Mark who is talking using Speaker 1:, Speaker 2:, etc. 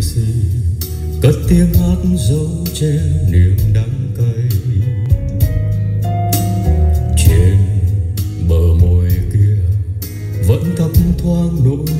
Speaker 1: về cất tiếng hát dấu che niềm đắng cay. Trên bờ môi kia vẫn thấp thoáng nỗi